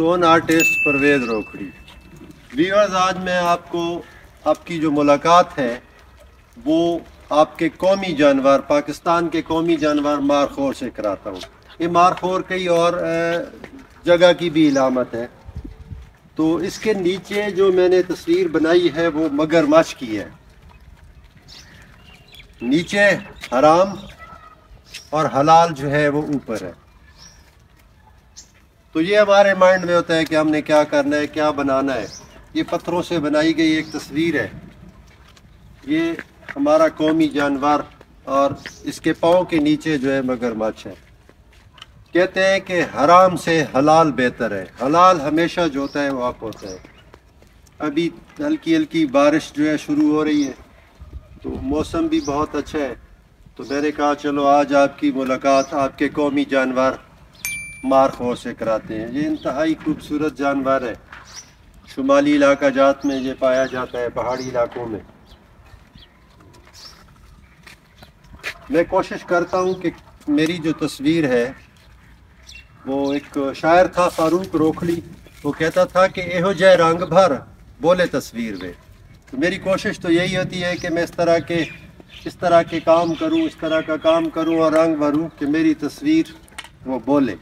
Stone artist Parvez Rokhadi. Viewers, आज मैं आपको आपकी जो मुलाकात है, वो आपके कौमी जानवर, पाकिस्तान के कौमी जानवर मारखोर से कराता हूँ। ये मारखोर कई और जगह की भी इलामत है। तो इसके नीचे जो मैंने तस्वीर बनाई है, वो मगरमच्छ की है। नीचे हराम और हलाल जो है, वो ऊपर है। तो ये हमारे माइंड में होता है कि हमने क्या करना है, क्या बनाना है। ये पत्थरों से बनाई गई एक तस्वीर है। ये हमारा कौमी जानवर और इसके पाँव के नीचे जो है मगरमच्छ है। कहते हैं कि हराम से हलाल बेहतर है। हलाल हमेशा जो होता है वो आप होता है। अभी हल्की हल्की बारिश जो है शुरू हो रही है तो मौसम भी बहुत अच्छा है। तो मैंने कहा, चलो, आज आपकी मुलाकात आपके कौमी जानवर मारखोर से कराते हैं। ये इंतहाई खूबसूरत जानवर है। शुमाली इलाका जात में ये पाया जाता है, पहाड़ी इलाकों में। मैं कोशिश करता हूँ कि मेरी जो तस्वीर है, वो एक शायर था, फारूक रोखली वो कहता था कि, एहो जय रंग भर, बोले तस्वीर में। तो मेरी कोशिश तो यही होती है कि मैं इस तरह के, इस तरह के काम करूँ, इस तरह का काम करूँ और रंग भरूं कि मेरी तस्वीर वो बोले,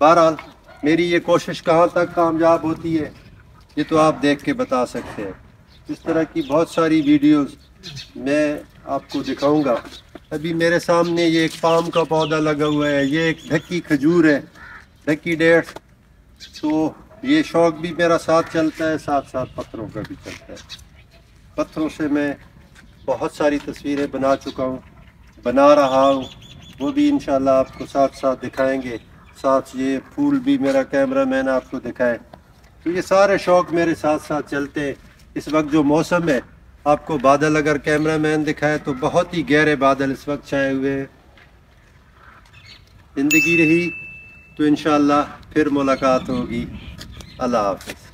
बहरहाल, मेरी ये कोशिश कहाँ तक कामयाब होती है, ये तो आप देख के बता सकते हैं। इस तरह की बहुत सारी वीडियोस मैं आपको दिखाऊँगा। अभी मेरे सामने ये एक पाम का पौधा लगा हुआ है, ये एक ढक्की खजूर है ढक्की डेढ़। तो ये शौक भी मेरा साथ चलता है साथ साथ पत्थरों का भी चलता है। पत्थरों से मैं बहुत सारी तस्वीरें बना चुका हूँ, बना रहा हूँ। वो भी इंशाल्लाह आपको साथ साथ दिखाएँगे। साथ ये फूल भी मेरा कैमरा मैन आपको दिखाए। तो ये सारे शौक मेरे साथ साथ चलते हैं। इस वक्त जो मौसम है, आपको बादल अगर कैमरा मैन दिखाए तो बहुत ही गहरे बादल इस वक्त छाए हुए हैं। ज़िंदगी रही तो इन फिर मुलाकात होगी। अल्लाह हाफिज़।